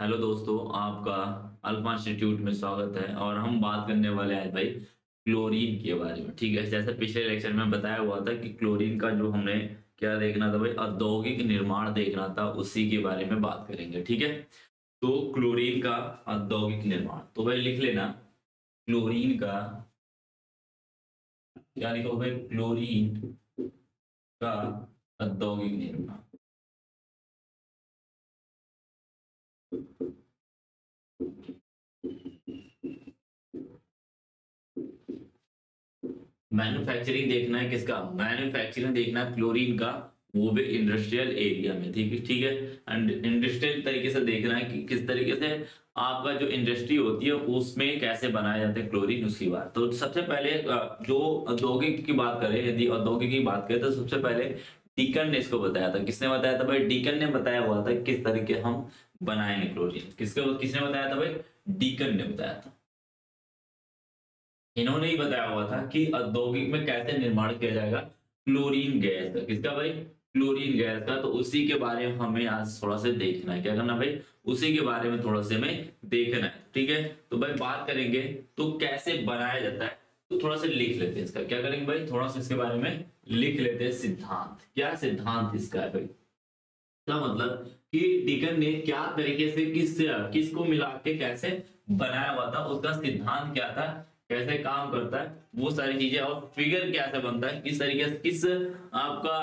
Hello दोस्तों, आपका alpha institute में स्वागत है और हम बात करने वाले हैं भाई क्लोरीन के बारे में, ठीक है? जैसे पिछले लेक्चर में बताया हुआ था कि क्लोरीन का जो हमने क्या देखना था भाई, औद्योगिक निर्माण देखना था, उसी के बारे में बात करेंगे, ठीक है? तो क्लोरीन का औद्योगिक निर्माण तो भाई लिख लेना, क्लोरीन का क्या लिखो भाई? क्लोरीन का औद्योगिक निर्माण। मैन्युफैक्चरिंग देखना है किसका? मैन्युफैक्चरिंग देखना है क्लोरीन का, वो भी इंडस्ट्रियल एरिया में, ठीक है? ठीक है? एंड इंडस्ट्रियल तरीके से देखना है कि किस तरीके से आपका जो इंडस्ट्री होती है, उसमें कैसे बनाया जाता है क्लोरीन उसकी बात। तो सबसे पहले जो औद्योगिक की बात करें, यदि औद्योगिक की बात करें तो सबसे पहले डीकन ने इसको बताया था। किसने बताया था भाई? डीकन ने बताया हुआ था किस तरीके हम बनाएँगे क्लोरीन किसके, किसने बताया था भाई? डीकन ने बताया था। इन्होंने ही बताया हुआ था कि औद्योगिक में कैसे निर्माण किया जाएगा? क्लोरीन गैस किसका भाई? क्लोरीन गैस का। तो उसी के बारे में हमें आज थोड़ा सा देखना है। क्या करना भाई? उसी के बारे में थोड़ा सा हमें देखना है। ठीक है? तो भाई बात करेंगे तो कैसे बनाया जाता है? तो थोड़ा सा लिख लेते हैं इसका। क्या करेंगे भाई? थोड़ा सा इसके बारे में लिख लेते हैं सिद्धांत। क्या सिद्धांत इसका है भाई? क्या मतलब कि डिकन ने क्या तरीके से किस किसको मिला के कैसे बनाया हुआ था? उसका सिद्धांत क्या था? कैसे काम करता है, वो सारी चीज़ें, और फिगर कैसे बनता है, किस तरीके से, किस आपका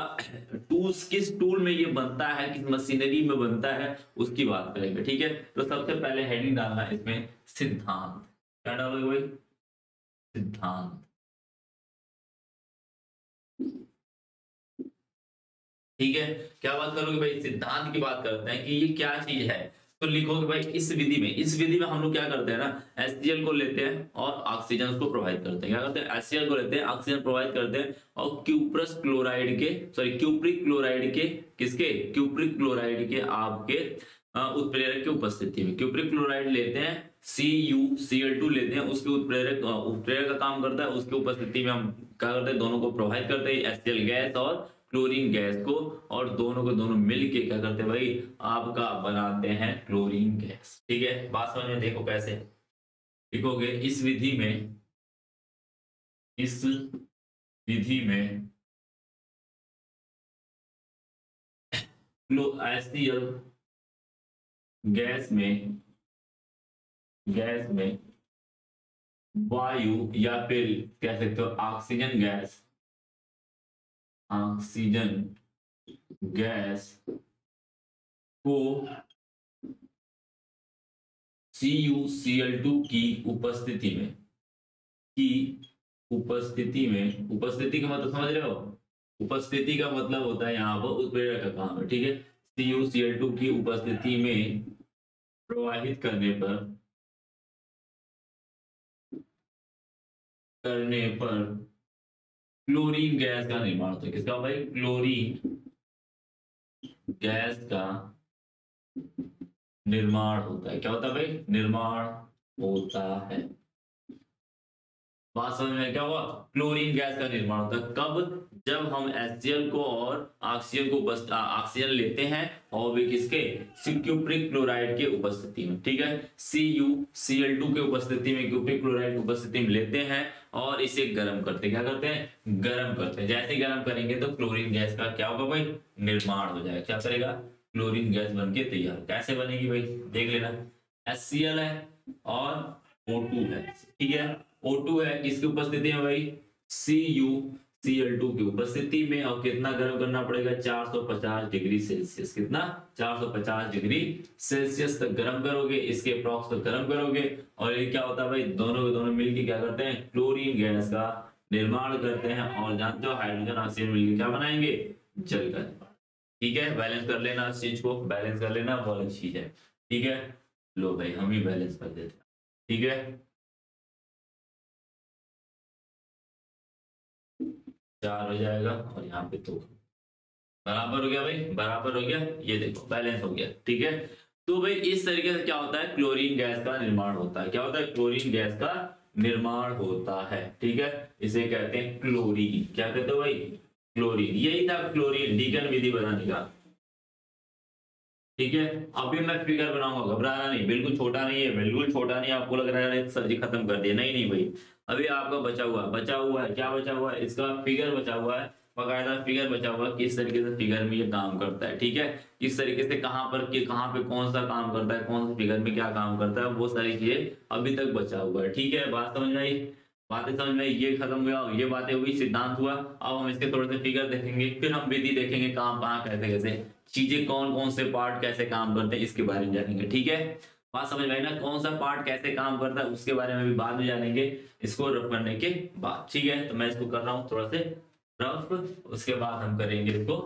टूल्स किस टूल में ये बनता है, किस मशीनरी में बनता है, उसकी बात करेंगे, ठीक है? तो सबसे पहले हेडिंग डालना है इसमें, सिद्धांत। क्या डालोगे भाई? सिद्धांत। ठीक है? क्या बात करोगे भाई? सिद्धांत की बात करते हैं कि ये क्या चीज़ है? तो लिखोगे भाई इस विधि में, इस विधि में हम लोग क्या करते हैं ना एस को लेते हैं और ऑक्सीजन को प्रोवाइड करते हैं। क्या करते हैं? एस को लेते हैं ऑक्सीजन प्रोवाइड करते हैं और क्यूप्रस क्लोराइड के सॉरी क्यूप्रिक क्लोराइड के किसके? क्यूप्रिक क्लोराइड के आपके उत्प्रेरक की उपस्थिति में। क्यूप्रिक क्लोराइड लेते हैं C U C L two लेते हैं, उसके उत्प्रेरक उत्प्रेरक का काम करता है, उसकी उपस्थिति में हम क्या करते हैं? दोनों को प्रोवाइड करते हैं एस गैस और क्लोरीन गैस को और दोनों को दोनों मिलके क्या करते हैं भाई? आपका बनाते हैं क्लोरीन गैस। ठीक है? बात समझ में देखो कैसे? लिखोगे इस विधि में, इस विधि में एससीएल गैस में गैस में वायु या फिर कह सकते हो ऑक्सीजन गैस ऑक्सीजन गैस को CuCl2 की उपस्थिति में, की उपस्थिति में, उपस्थिति का मतलब समझ रहे हो? उपस्थिति का मतलब होता है यहाँ पर उत्प्रेरक का काम है, ठीक है? CuCl2 की उपस्थिति में प्रवाहित करने पर करने पर क्लोरीन गैस का निर्माण होता है। किसका भाई? क्लोरीन गैस का निर्माण होता है। क्या होता है भाई? निर्माण होता है। बात समझ में क्या हुआ? क्लोरीन गैस का निर्माण होता है। कब? जब हम एस को और ऑक्सीजन को ऑक्सीजन लेते हैं और भी किसके? क्यूप्रिक क्लोराइड के उपस्थिति में, ठीक है? C U C L two के उपस्थिति में क्यूप्रिक क्लोराइड की उपस्थिति में लेते हैं और इसे गर्म करते हैं। क्या करते हैं? गर्म करते हैं। जैसे गर्म करेंगे तो क्लोरीन गैस का क्या होगा भाई? निर्माण हो जाएगा। क्या करेगा? क्लोरीन गैस बन के तैयार कैसे बनेगी भाई? देख लेना। एस है और O2 है। ठीक है? O2 है किसकी उपस्थिति में भाई? सी यू Cl2 की उपस्थिति में और कितना गर्म करना पड़ेगा? 450 डिग्री सेल्सियस कितना? 450 डिग्री सेल्सियस तक गर्म करोगे, इसके अप्रॉक्स तक गर्म करोगे। और ये क्या होता है भाई? दोनों के दोनों मिलकर क्या करते हैं? क्लोरीन गैस का निर्माण करते हैं और जानते हो हाइड्रोजन ऑक्सीजन मिलकर क्या बनाएँगे? जल का ठीक है? बैलेंस कर लेना इस चीज़ को। बैलेंस कर लेना बहुत अच्छी चीज़ है। ठीक है? लो भाई, हम ही बैलेंस कर देते हैं। ठीक है? चार हो जाएगा और यहाँ पे दो। बराबर हो गया भाई, बराबर हो गया। ये देखो बैलेंस हो गया, ठीक है? तो भाई इस तरीके से क्या होता है? क्लोरीन गैस का निर्माण होता है। क्या होता है? क्लोरीन गैस का निर्माण होता है, ठीक है? इसे कहते हैं क्लोरीन क्या कहते हो भाई? क्लोरीन यही था क्लोरीन डीगन विधि बनाने का। ठीक है? अभी मैं फिगर बनाऊँगा, घबराना नहीं, बिल्कुल छोटा नहीं है, बिल्कुल छोटा नहीं आपको लग रहा है सर जी खत्म कर दिया नहीं नहीं भाई अभी आपका बचा हुआ है। बचा हुआ है। क्या बचा हुआ है? इसका फिगर बचा हुआ है। बकायदा फिगर बचा हुआ है किस तरीके से फिगर में ये काम करता है, ठीक है? किस तरीके से कहाँ पर के कहाँ पे कौन सा काम करता है, कौन सा फिगर में क्या काम करता है, वो सारी चीज़ें अभी तक बचा हुआ है, ठीक है? बात समझ में आई? बातें समझ में ये खत्म हुआ, ये बातें हुई, सिद्धांत हुआ। अब हम इसके थोड़े से फिगर देखेंगे, फिर हम विधि देखेंगे कहाँ कहाँ, कैसे कैसे, चीज़ें कौन कौन से पार्ट कैसे काम करते हैं, इसके बारे में जानेंगे, ठीक है? बात समझ में आई ना? कौन सा पार्ट कैसे काम करता है, उसके बारे में भी बाद में जानेंगे, इसको रफ करने के बाद। ठीक है? तो मैं इसको कर रहा हूँ थोड़ा से रफ उसके बाद हम करेंगे इसको।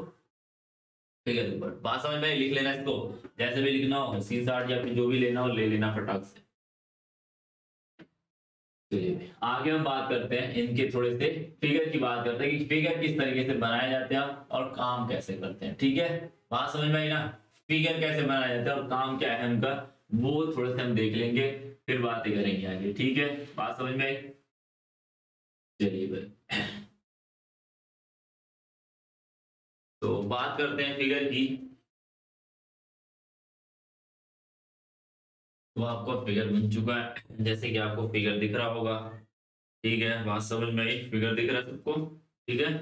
ठीक है ऊपर बात समझ में लिख लेना इसको। जैसे भी लिखना हो सी साठ या फिर जो भी लेना हो, ले लेना फटाक से। आगे हम बात करते हैं इनके थोड़े से फिगर की बात करते हैं कि फिगर किस तरीके से बनाए जाते हैं और काम कैसे करते हैं। ठीक है? बात समझ में आई ना? फिगर कैसे बनाया जाता है और काम क्या है उनका? वो थोड़े से हम देख लेंगे, फिर बातें करेंगे आगे, ठीक है? बात समझ में चलिए भाई तो बात करते हैं फिगर की। तो आपका फिगर बन चुका है, जैसे कि आपको फिगर दिख रहा होगा, ठीक है? बात समझ में आई? फिगर दिख रहा है सबको, ठीक है?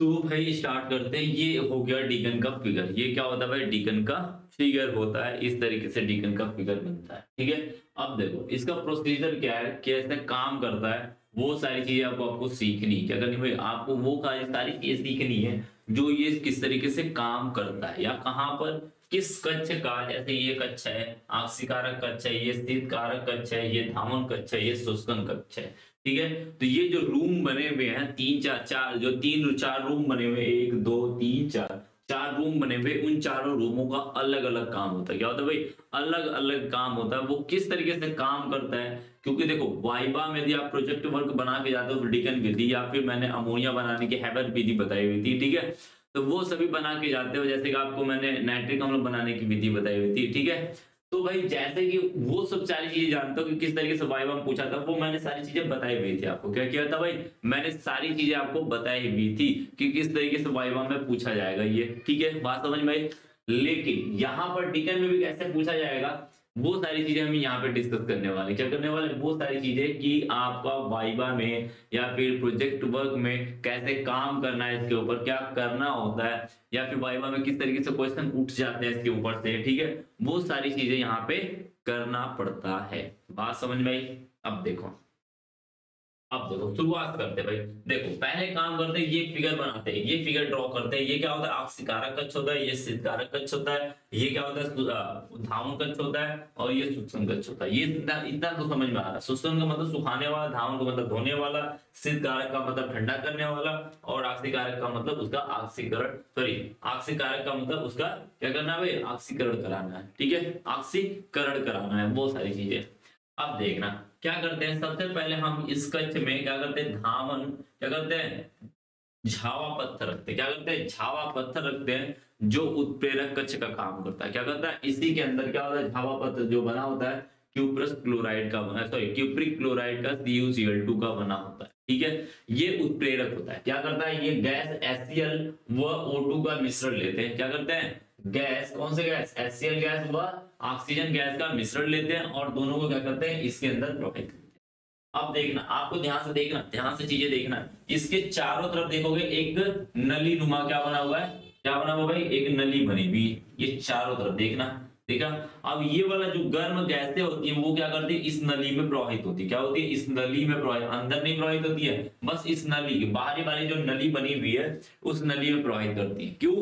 तो भाई स्टार्ट करते हैं। ये हो गया डीकन का फिगर ये क्या होता है भाई? डीकन का फिगर होता है। इस तरीके से डीकन का फिगर बनता है। ठीक है? अब देखो, इसका प्रोसीजर क्या है? कैसे काम करता है? वो सारी चीज़ें आपको आपको सीखनी क्या करनी भाई? आपको वो सारी चीज़ें सीखनी है जो ये किस तरीके से काम करता है। या कहाँ पर? किस कच्छ का? जैसे ये कच्छ है, आक्सीकारक कच्छ है, ये शीत कारक कच्छ है, ये धावन कच्छ है, ये शुष्कन कच्छ है। ठीक है? तो ये जो रूम बने हुए हैं, तीन चार चार, जो तीन, चार रूम बने हुए एक, दो, तीन, चार चार रूम बने हुए, उन चारों रूमों का अलग अलग काम होता है। क्या होता है भाई? अलग अलग काम होता है। वो किस तरीके से काम करता है? क्योंकि देखो, वाइबा में यदि आप प्रोजेक्ट वर्क बना के जाते हो डिकन विधि या फिर मैंने अमोनिया बनाने की हैबर विधि बताई हुई थी, ठीक है? तो वो सभी बना के जाते हो, जैसे कि आपको मैंने नाइट्रिक अम्ल बनाने की विधि बताई हुई थी, ठीक है? तो भाई जैसे कि वो सब सारी चीज़ें जानते हो कि किस तरीके से वाइवा में पूछा था, वो मैंने सारी चीज़ें बताई हुई थी आपको। क्या किया था भाई? मैंने सारी चीज़ें आपको बताई हुई थी कि किस तरीके से वाइवा में पूछा जाएगा ये। ठीक है? बात समझ में लेकिन यहाँ पर डिकन में भी कैसे पूछा जाएगा? वो सारी चीज़ें हम यहाँ पे डिस्कस करने वाले क्या करने वाले वो सारी चीज़ें कि आपका वाइबा में या फिर प्रोजेक्ट वर्क में कैसे काम करना है इसके ऊपर, क्या करना होता है, या फिर वाइबा में किस तरीके से क्वेश्चन उठ जाते हैं इसके ऊपर से, ठीक है? वो सारी चीज़ें यहाँ पे करना पड़ता है। बात समझ में आई? अब देखो। अब देखो, शुरुआत करते भाई। देखो, पहले काम करते ये फिगर बनाते हैं। ये फिगर ड्रॉ करते हैं। ये क्या होता है? आक्सीकारक कच्छ होता है, ये सिद्धकारक कच्छ होता है, ये क्या होता है? धावन कच्छ होता है और ये सूक्ष्म कच्छ होता है। ये इतना तो समझ में आ रहा है। सूक्ष्म का मतलब सुखाने वाला धावन का मतलब धोने वाला सिद्धकारक का मतलब ठंडा करने वाला और आक्सीकारक का मतलब उसका आक्सीकरण सॉरी आक्सीकारक का मतलब उसका क्या करना है भाई? आक्सीकरण कराना है। ठीक है? आक्सीकरण कराना है। वो सारी चीज़ें। अब देखना, क्या करते हैं? सबसे पहले हम इस कच्छ में क्या करते हैं? धावन, क्या करते हैं? झावा पत्थर रखते क्या करते हैं? झावा पत्थर रखते हैं, जो उत्प्रेरक कच्छ का काम करता है। क्या करता है? इसी के अंदर क्या होता है? झावा पत्थर जो बना होता है, क्यूप्रस क्लोराइड का बना सॉरी क्यूप्रिक क्लोराइड का CuCl2 का बना होता है। ठीक है? ये उत्प्रेरक होता है। क्या करता है? ये गैस HCl व O2 का मिश्रण लेते हैं। क्या करते हैं? गैस, कौन से gas? S C L gas हुआ ऑक्सीजन गैस का मिश्रण लेते हैं और दोनों को क्या करते हैं? इसके अंदर प्रोवाइड करते हैं। अब देखना, आपको ध्यान से देखना, ध्यान से चीज़ें देखना। इसके चारों तरफ़ देखोगे, एक नली नुमा क्या बना हुआ है? क्या बना हुआ भाई? एक नली बनी हुई ये चारों तरफ़ देखना। ठीक है? अब ये वाला जो गर्म गैसें होती है, वो क्या करती है? इस नली में प्रवाहित होती है। क्या होती है? इस नली में प्रवाहित अंदर नहीं प्रवाहित होती है? बस इस नली बाहरी वाली जो नली बनी हुई है, उस नली में प्रवाहित करती है। क्यों?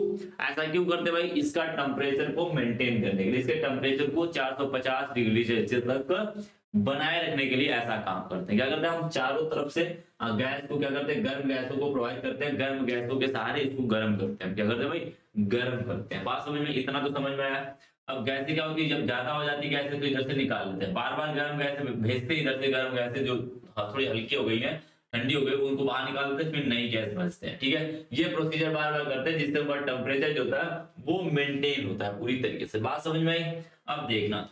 ऐसा क्यों करते भाई? इसका टेम्परेचर को मेंटेन करने के लिए। इसके टेम्परेचर को 450 डिग्री सेल्सियस तक बनाए रखने के लिए ऐसा काम करते हैं। क्या करते हैं? हम चारों तरफ़ से गैस को क्या करते हैं? गर्म गैसों को प्रोवाइड करते हैं। गर्म गैसों के सहारे इसको गर्म करते हैं। क्या करते हैं भाई? गर्म करते हैं। बात समझ में, इतना तो समझ में आया? अब गैसें क्या होती है? जब ज़्यादा हो जाती है गैसें तो इधर से निकाल लेते हैं। बार बार गर्म गैसें भेजते इधर से गर्म गैसें जो थोड़ी हल्की हो गई है, ठंडी हो गई उनको बाहर निकाल देते हैं, फिर नई गैस बचते हैं, ठीक है? ये प्रोसीजर बार बार करते हैं, जिससे ऊपर टेम्परेचर जो होता है, वो मेंटेन होता है पूरी तरीके से। बात समझ में आई? अब देखना।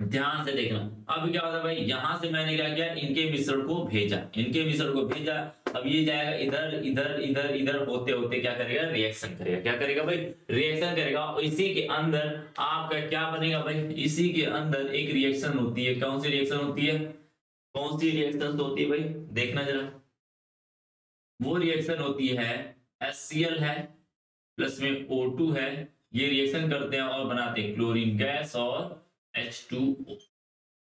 ध्यान से देखना। अब क्या होता है भाई? यहाँ से मैंने क्या किया? इनके मिश्रण को भेजा। इनके मिश्रण को भेजा। अब ये जाएगा इधर इधर इधर इधर होते होते क्या करेगा? रिएक्शन करेगा। क्या करेगा भाई? रिएक्शन करेगा। और इसी के अंदर आपका क्या बनेगा भाई? इसी के अंदर एक रिएक्शन होती है। कौन सी रिएक्शन होती है? कौन सी रिएक्शन होती है भाई? देखना जरा। वो रिएक्शन होती है एल है प्लस में O2 है। ये रिएक्शन करते हैं और बनाते हैं। क्लोरीन गैस और H2O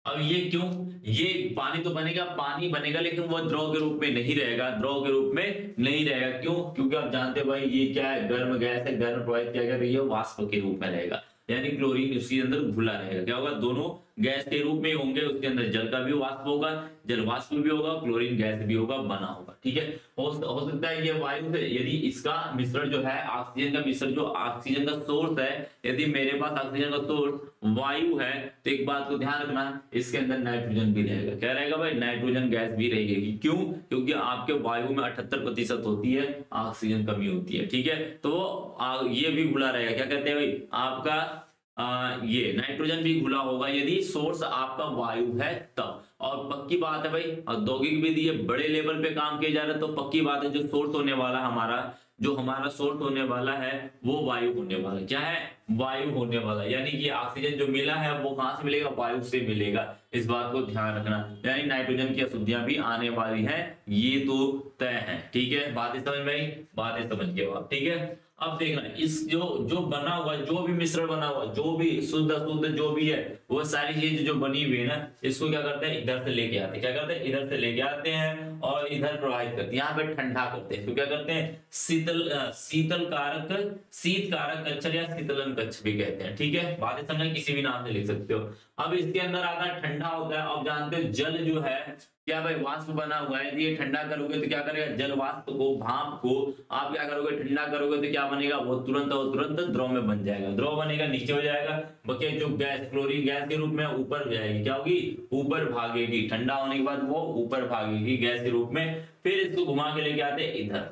अब ये क्यों? ये पानी तो बनेगा, पानी बनेगा, लेकिन वो द्रव के रूप में नहीं रहेगा। द्रव के रूप में नहीं रहेगा। क्यों? क्योंकि आप जानते हैं भाई, ये क्या है? गर्म गैस है, गर्म प्रवाहित क्या कर रही है वाष्प के रूप में रहेगा। यानी क्लोरीन उसके अंदर घुला रहेगा। क्या होगा? दोनों गैस के रूप में होंगे उसके अंदर जल का भी वाष्प होगा जल वाष्प भी होगा क्लोरीन गैस भी होगा बना होगा ठीक है? हो, हो सकता है ये वायु से यदि इसका मिश्रण जो है ऑक्सीजन का मिश्रण जो ऑक्सीजन का सोर्स है यदि मेरे पास ऑक्सीजन का सोर्स वायु है तो एक बात को ध्यान रखना इसके अंदर नाइट्रोजन भी रहेगा। क्या रहेगा भाई? नाइट्रोजन गैस भी रहेगी। क्यों? क्योंकि आपके वायु में अठहत्तर प्रतिशत होती है ऑक्सीजन कमी होती है ठीक है? तो ये भी खुला रहेगा। क्या कहते हैं भाई? आपका आ, ये नाइट्रोजन भी घुला होगा यदि सोर्स आपका वायु है तब। और पक्की बात है भाई औद्योगिक विधि ये बड़े लेवल पे काम किया जा रहा तो पक्की बात है जो सोर्स होने वाला हमारा जो हमारा सोर्स होने वाला है वो वायु होने वाला क्या है? वायु होने वाला यानी कि ऑक्सीजन जो मिला है वो कहाँ से मिलेगा? वायु से मिलेगा। इस बात को ध्यान रखना। यानी नाइट्रोजन की अशुद्धियाँ भी आने वाली है ये तो तय है। ठीक है? बातें समझ में आई? बातें समझ के बाद। ठीक है? अब देखना इस जो जो बना हुआ, जो भी मिश्रण बना हुआ, जो भी शुद्ध, अशुद्ध जो भी है, वो सारी चीज़ जो बनी हुई है ना, इसको क्या करते हैं, इधर से लेके आते हैं। क्या करते हैं? इधर से लेके आते हैं और इधर प्रवाहित करते हैं। यहाँ पे ठंडा करते हैं। तो क्या करते हैं? शीतल शीतल कारक शीत कारक कच्छ या शीतलन कच्छ भी कहते हैं। ठीक है? बातें समझ, किसी भी नाम से लिख सकते हो। अब इसके अंदर आता है, ठंडा होता है। अब जानते हो, जल जो है क्या भाई वाष्प बना हुआ है? ये ठंडा करोगे तो क्या करेगा? जल वाष्प को, भाप को आप क्या करोगे? ठंडा करोगे तो क्या बनेगा? वो तुरंत और तुरंत द्रव में बन जाएगा। द्रव बनेगा, नीचे हो जाएगा। बके जो गैस क्लोरीन गैस के रूप में ऊपर जाएगी। क्या होगी? ऊपर भागेगी। ठंडा होने के बाद वो ऊपर भागेगी गैस के रूप में। फिर इसको घुमा के लेके आते इधर।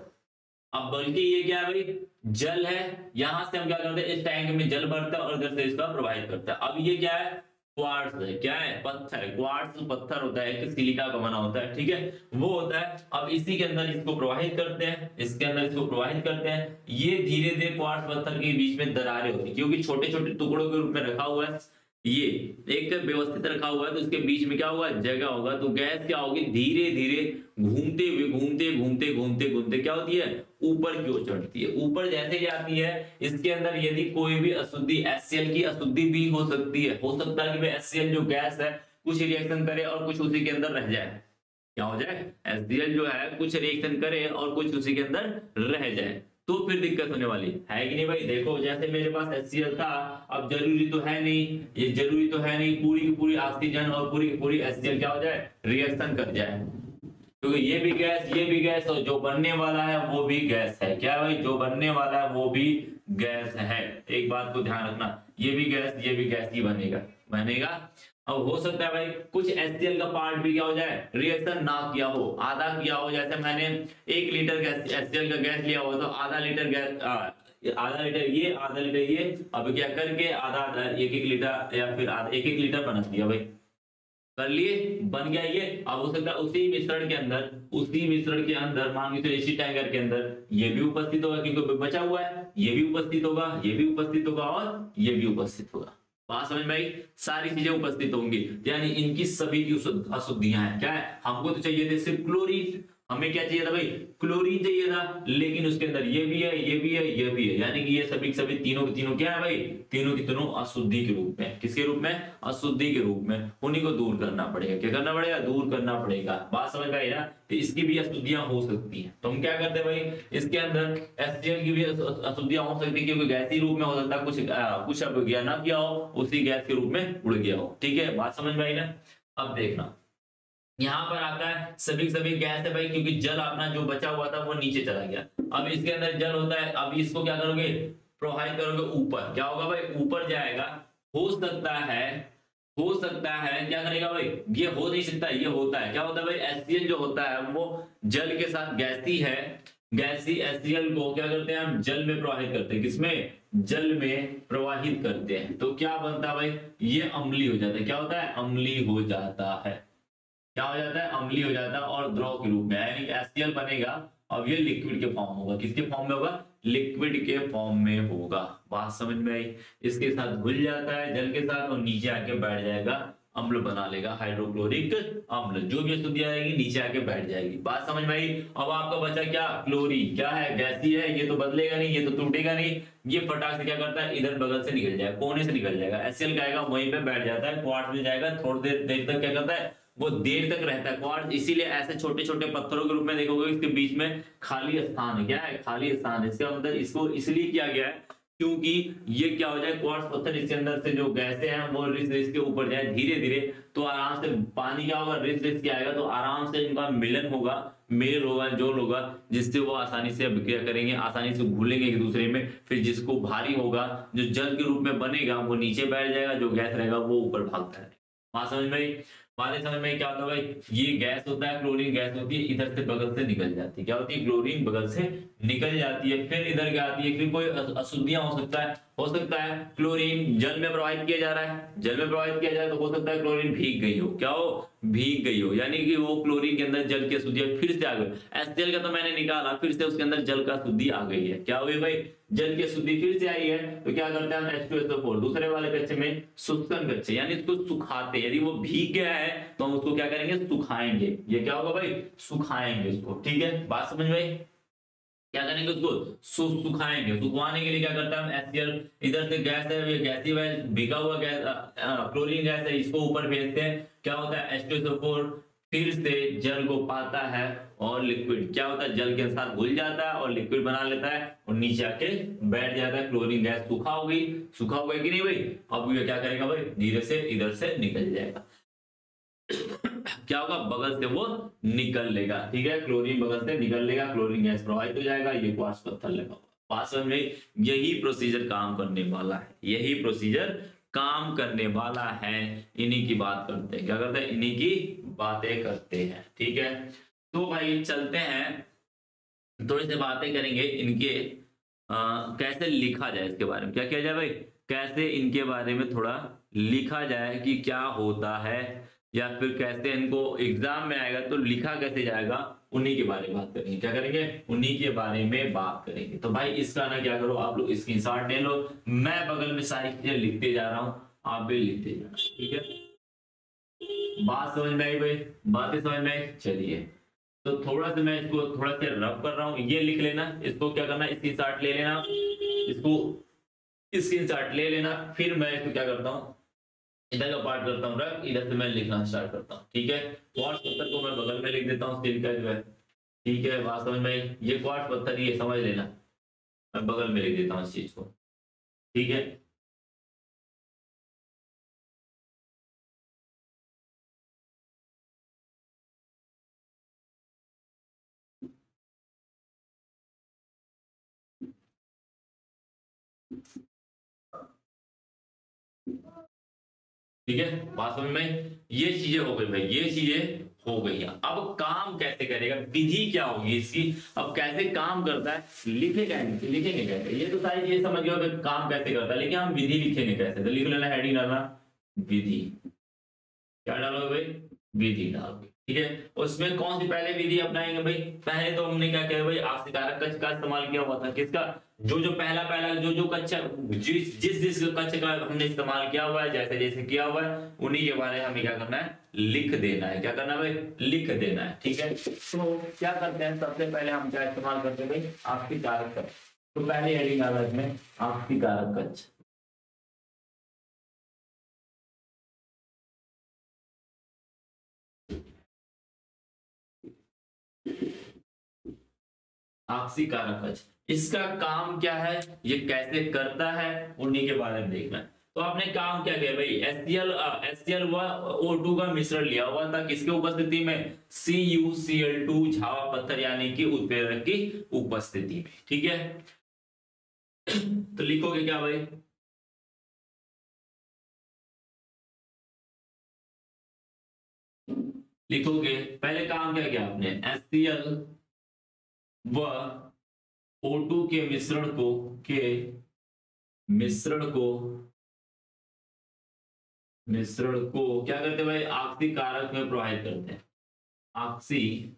अब बल्कि ये क्या है भाई? जल है। यहाँ से हम क्या करते हैं? इस टैंक में जल भरता है और इधर से इसका प्रवाहित करता है। अब ये क्या है? क्वार्ट्स क्या है? पत्थर। क्वार्ट्स पत्थर होता है, एक सिलिका का बना होता है, ठीक है? वो होता है, अब इसी के अंदर इसको प्रवाहित करते हैं, इसके अंदर इसको प्रवाहित करते हैं, ये धीरे धीरे क्वार्ट्स पत्थर के बीच में दरारें होती है, क्योंकि छोटे छोटे टुकड़ों के रूप में रखा हुआ है, ये, एक व्यवस्थित रखा हुआ है तो उसके बीच में क्या होगा? जगह होगा तो गैस क्या होगी? धीरे धीरे घूमते हुए, घूमते घूमते घूमते घूमते क्या होती है? ऊपर की ओर चढ़ती है। ऊपर जैसे जाती है, इसके अंदर यदि कोई भी अशुद्धि एससीएल की अशुद्धि भी हो सकती है। हो सकता है कि एससीएल जो गैस है, कुछ रिएक्शन करे और कुछ उसी के अंदर रह जाए। क्या हो जाए? एसडीएल जो है, कुछ रिएक्शन करे और कुछ उसी के अंदर रह जाए। तो फिर दिक्कत होने वाली है कि नहीं भाई? देखो, जैसे मेरे पास एच था, अब ज़रूरी तो है नहीं। ये ज़रूरी तो है नहीं, पूरी की पूरी ऑक्सीजन और पूरी की पूरी एच क्या हो जाए? रिएक्शन कर जाए। क्योंकि ये भी गैस, ये भी गैस और जो बनने वाला है वो भी गैस है। क्या भाई? जो बनने वाला है वो भी गैस है। एक बात को ध्यान रखना, ये भी गैस, ये भी गैस ही बनेगा बनेगा। अब हो सकता है भाई, कुछ एच का पार्ट भी क्या हो जाए? रिएक्शन ना किया हो, आधा किया हो, जैसे मैंने एक लीटर गैस एच का गैस लिया हो तो आधा लीटर गैस आधा लीटर ये, आधा लीटर ये। अब क्या करके आधा आधा, एक एक लीटर या फिर एक एक लीटर बना दिया भाई। कर लिए, बन गया ये। अब हो सकता है उसी मिश्रण के अंदर, उसी मिश्रण के अंदर, मान लीजिए इसी टैंकर के अंदर, ये भी उपस्थित होगा क्योंकि बचा हुआ है, ये भी उपस्थित होगा, ये भी उपस्थित होगा और ये भी उपस्थित होगा। बात समझ में आई? सारी चीज़ें उपस्थित होंगी। यानी इनकी सभी की अशुद्धियाँ हैं। क्या है? हमको तो चाहिए थे सिर्फ़ क्लोरीन। हमें क्या चाहिए था भाई? क्लोरीन चाहिए था। लेकिन उसके अंदर ये भी है, ये भी है, ये भी है। यानी कि ये सभी सभी तीनों के तीनों क्या है भाई? तीनों की तीनों अशुद्धि के रूप में। किसके रूप में? अशुद्धि के रूप में। उन्हीं को दूर करना पड़ेगा। क्या करना पड़ेगा? दूर करना पड़ेगा। बात समझ में आई ना? इसकी भी अशुद्धियाँ हो सकती है। तो हम क्या करते भाई? इसके अंदर एस की भी अशुद्धियाँ हो सकती है, क्योंकि गैसी रूप में हो सकता है। कुछ कुछ अब गया ना किया हो, उसी गैस के रूप में उड़ गया हो। ठीक है? बात समझ में आई ना? अब देखना। यहाँ पर आता है सभी सभी गैस है भाई, क्योंकि जल अपना जो बचा हुआ था, वो नीचे चला गया। अब इसके अंदर जल होता है, अब इसको क्या करोगे? प्रोवाइड करोगे ऊपर। क्या होगा भाई? ऊपर जाएगा। हो सकता है, हो सकता है, क्या करेगा भाई? ये हो नहीं सकता, ये होता है। क्या होता है भाई? एससीएल जो होता है, वो जल के साथ गैसी है। गैसी एससीएल को क्या करते हैं हम? जल में प्रवाहित करते हैं। किसमें? जल में प्रवाहित करते हैं। तो क्या बनता है भाई? ये अम्ली हो जाता है। क्या होता है? अम्ली हो जाता है। क्या हो जाता है? अम्ली हो जाता है और द्रव के रूप में। यानी एससीएल बनेगा, अब ये लिक्विड के फॉर्म होगा। किसके फॉर्म में होगा? लिक्विड के फॉर्म में होगा। बात समझ में आई? इसके साथ घुल जाता है, जल के साथ और नीचे आके बैठ जाएगा, अम्ल बना लेगा हाइड्रोक्लोरिक अम्ल। जो भी अशुद्धि आएगी नीचे आके बैठ जाएगी। बात समझ में आई? अब आपका बचा क्या? क्लोरी क्या है? गैसी है? ये तो बदलेगा नहीं, ये तो टूटेगा नहीं। ये फटाक से क्या करता है? इधर बगल से निकल जाएगा, कोने से निकल जाएगा। एसएल का आएगा वहीं पे बैठ जाता है क्वार्ट में जाएगा, थोड़ी देर देर तक क्या करता है? वो देर तक रहता है। क्वार्ट इसीलिए ऐसे छोटे छोटे पत्थरों के रूप में देखोगे, इसके बीच में खाली स्थान है। क्या है? खाली स्थान है। इसका मतलब इसको इसलिए किया गया है क्योंकि ये क्या हो जाए क्वार्ट्स पत्थर इसके अंदर से जो गैसें हैं, वो रिस रिस के ऊपर जाए धीरे धीरे तो आराम से पानी क्या होगा? रिस रिस के आएगा तो आराम से इनका मिलन होगा मेल होगा जोल होगा जिससे वो आसानी से अभिक्रिया करेंगे, आसानी से घुलेंगे एक दूसरे में, फिर जिसको भारी होगा, जो जल के रूप में बनेगा, वो नीचे बैठ जाएगा, जो गैस रहेगा, वो ऊपर भागता है। समझ में हमारे समय में क्या होता है भाई ये गैस होता है क्लोरीन गैस होती है, इधर से बगल से निकल जाती है। क्या होती है? क्लोरीन बगल से निकल जाती है, फिर इधर क्या आती है? फिर कोई अशुद्धियाँ हो सकता है, हो सकता है क्लोरीन जल में प्रवाहित किया जा रहा है, जल में प्रवाहित किया जाए तो हो सकता है क्लोरीन भीग गई हो। क्या हो? भीग गई हो। यानी कि वो क्लोरीन के अंदर जल की अशुद्धि फिर से आ गई। एस का तो मैंने निकाला, फिर से उसके अंदर जल का शुद्धि आ गई है। क्या हुई भाई? जल की शुद्धि फिर से आई है। तो क्या करते हैं हम H2SO4 दूसरे वाले कच्चे में शुष्कन कच्चे, यानी इसको सुखाते यदि वो भीग गया है तो हम उसको क्या करेंगे? सुखाएँगे। ये क्या होगा भाई? सुखाएँगे उसको। ठीक है? बात समझ में क्या करेंगे उसको सु, सुखाएँगे? सुखवाने के लिए क्या करता है एससीएल इधर से गैस है ये गैसी गैस भीगा हुआ गैस क्लोरीन गैस है इसको ऊपर भेजते हैं। क्या होता है? H2SO4 फिर से जल को पाता है और लिक्विड क्या होता है? जल के साथ घुल जाता है और लिक्विड बना लेता है और नीचे आके बैठ जाता है। क्लोरीन गैस सूखा हो गई सूखा हो गई कि नहीं भाई? अब ये क्या करेगा भाई? धीरे से इधर से निकल जाएगा। क्या होगा? बगल से वो निकल लेगा। ठीक है? क्लोरीन बगल से निकल लेगा क्लोरीन गैस प्रवाहित हो जाएगा ये क्वार्ट्स पत्थर लगा वास्तव में यही प्रोसीजर काम करने वाला है। यही प्रोसीजर काम करने वाला है। इन्हीं की बात करते हैं। क्या करते हैं? इन्हीं की बातें करते हैं। ठीक है? तो भाई चलते हैं। थोड़ी सी बातें करेंगे इनके आ, कैसे लिखा जाए इसके बारे में। क्या किया जाए भाई? कैसे इनके बारे में थोड़ा लिखा जाए कि क्या होता है? या फिर कैसे इनको एग्ज़ाम में आएगा तो लिखा कैसे जाएगा, उन्हीं के बारे में बात करेंगे। क्या करेंगे? उन्हीं के बारे में बात करेंगे। तो भाई, इसका ना क्या करो, आप लोग स्क्रीन शॉट ले लो। मैं बगल में सारी चीज़ें लिखते जा रहा हूँ, आप भी लिखते जाना ठीक है? बात समझ में आई भाई? बातें समझ में आई? चलिए। तो थोड़ा सा मैं इसको थोड़ा सा रब कर रहा हूँ। ये लिख लेना, इसको क्या करना स्क्रीन शॉट ले लेना। इसको स्क्रीन शॉट ले लेना, फिर मैं इसको क्या करता हूँ इधर का पार्ट करता हूँ इधर से मैं लिखना स्टार्ट करता हूँ, ठीक है? क्वार्ट्स पत्थर को मैं बगल में लिख देता हूँ स्टील का जो है, ठीक है? बात समझ में ये क्वार्ट्स पत्थर, ये समझ लेना, मैं बगल में लिख देता हूँ इस चीज़ को, ठीक है? ठीक है? बात समझ में ये चीज़ें हो गई भाई, ये चीज़ें हो गई अब काम कैसे करेगा? विधि क्या होगी इसकी? अब कैसे काम करता है? लिखेगा लिखेंगे कैसे? ये तो सारी चीज़ें समझ गए काम कैसे करता है, लेकिन हम विधि लिखेंगे कैसे? तो लिख लेना हेडिंग डालना। विधि। क्या डालोगे भाई? विधि डालोगे। ठीक है? उसमें कौन सी पहले विधि अपनाएँगे भाई? पहले तो हमने क्या किया भाई? कच्च का इस्तेमाल किया हुआ था। किसका? जो जो पहला पहला जो जो कच्चा, जिस जिस जिस कच्च का हमने इस्तेमाल किया हुआ है, जैसे जैसे किया हुआ है, उन्हीं के बारे में हमें क्या करना है? लिख देना है। क्या करना है भाई? लिख देना है, ठीक है? तो क्या करते हैं? सबसे पहले हम क्या इस्तेमाल करते हैं भाई? आपकी कारक कच्च। तो पहले हेडिंग आ रहा है आपकी कारक कच्च। आपसी कारक इसका काम क्या है? ये कैसे करता है? उन्हीं के बारे में देखना। तो आपने काम क्या किया भाई? एससीएल एससीएल व O2 का मिश्रण लिया हुआ था, किसके उपस्थिति में? CuCl2 झावा पत्थर यानी कि उत्प्रेरक की उपस्थिति में। ठीक है? तो लिखोगे क्या भाई? लिखोगे? पहले काम क्या किया आपने? एससीएल व O2 के मिश्रण को के मिश्रण को मिश्रण को क्या करते हैं भाई? आक्सी कारक में प्रवाहित करते हैं। आक्सी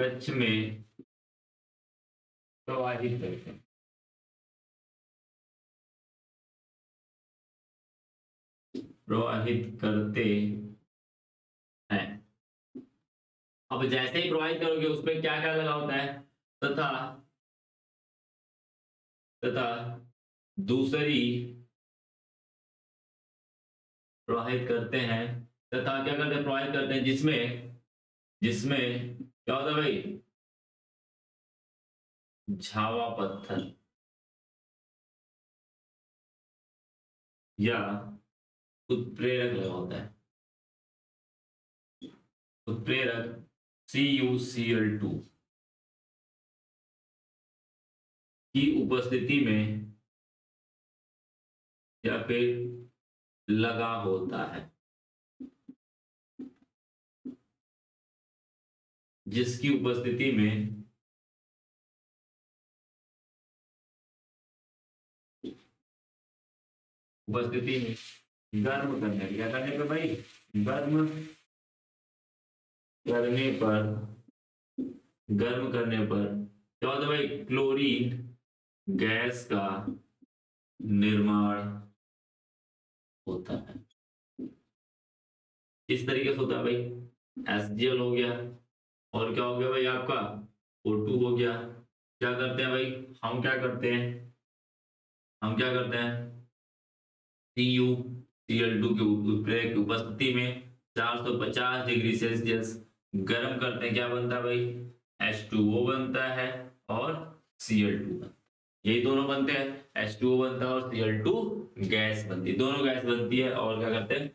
कच्छ में प्रवाहित करते हैं। प्रवाहित करते हैं। अब जैसे ही प्रवाहित करोगे उसमें क्या क्या लगा होता है? तथा तथा दूसरी प्रवाहित करते हैं। तथा क्या करते हैं? प्रवाहित करते हैं, जिसमें जिसमें, क्या होता है भाई? झावा पत्थर। या उत्प्रेरक लगा होता है। उत्प्रेरक C U C L two की उपस्थिति में या फिर लगा होता है। जिसकी उपस्थिति में उपस्थिति में गर्म करने क्या करने पे भाई? गर्म करने पर, गर्म करने पर क्या होता है भाई क्लोरीन गैस का निर्माण होता है। इस तरीके से होता है भाई। एसजीएल हो गया। और क्या हो गया भाई आपका? O2 हो गया। क्या करते हैं भाई? हम क्या करते हैं? हम क्या करते हैं? C U C L two की उपस्थिति में 450 डिग्री सेल्सियस गर्म करते हैं, क्या बनता है भाई? H2O बनता है और Cl2 बनता यही दोनों बनते हैं H2O बनता है और Cl2 गैस बनती है। दोनों गैस बनती है और क्या करते हैं?